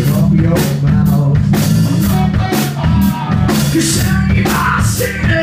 Up your mouth. Cause anybody